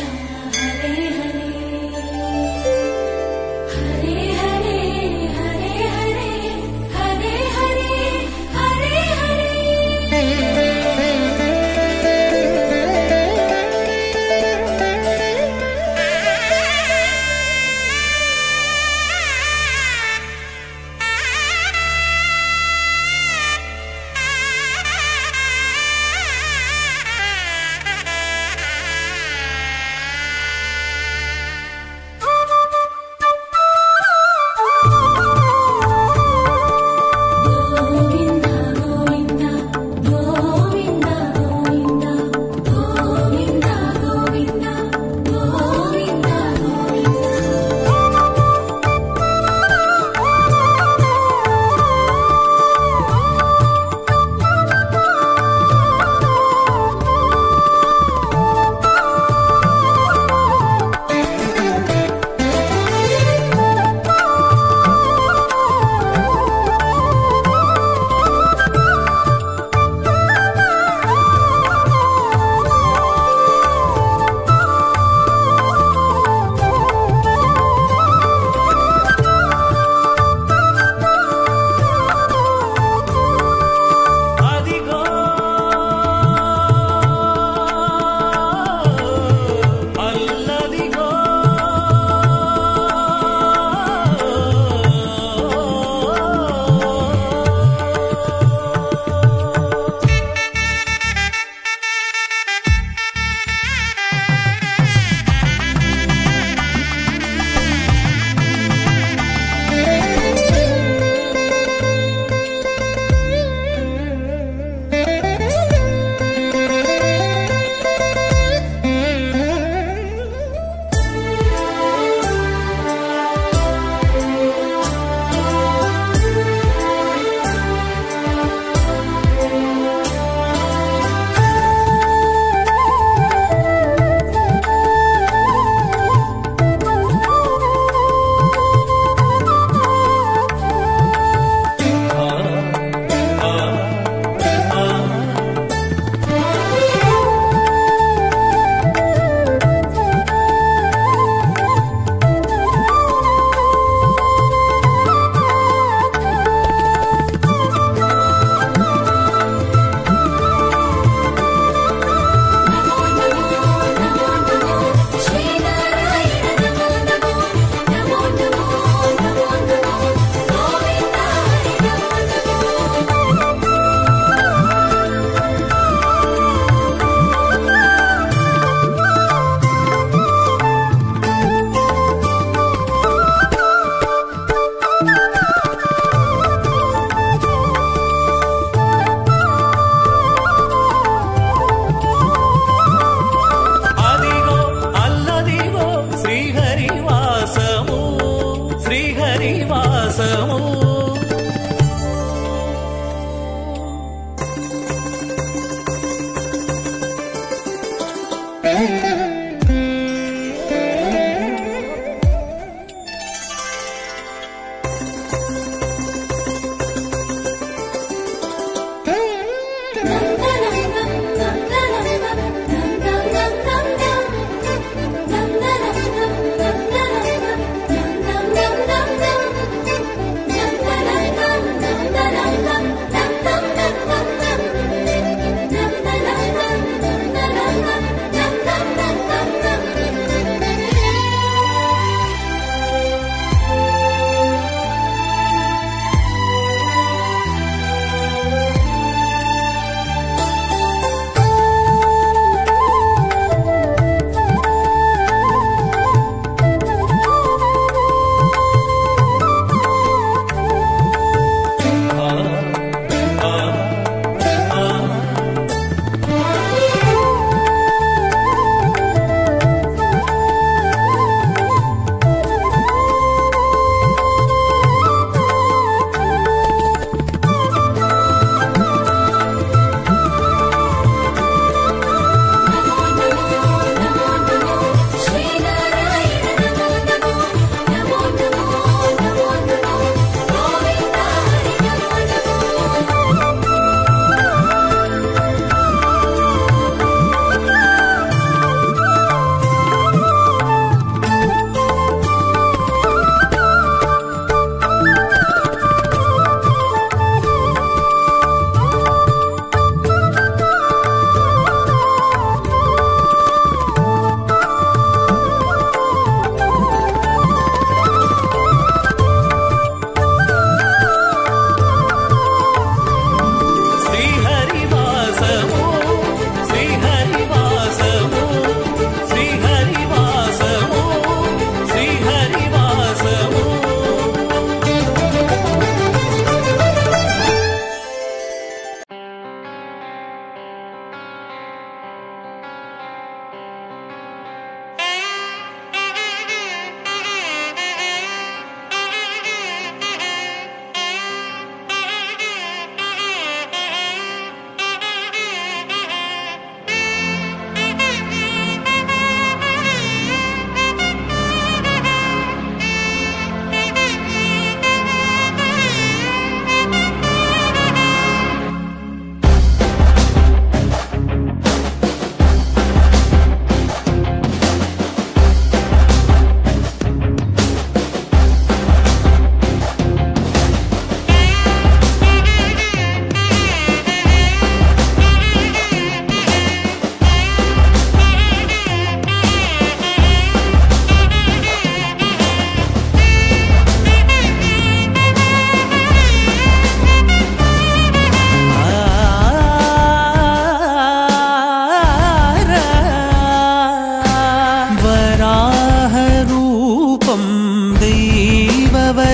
ocean.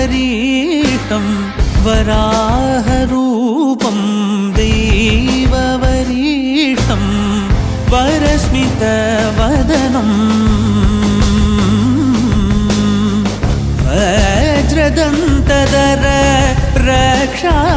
वसिष्ठं वराहरूपं दैववरीष्ठं वरस्मितवदनम् वज्रदन्तदर रक्षाकवचम्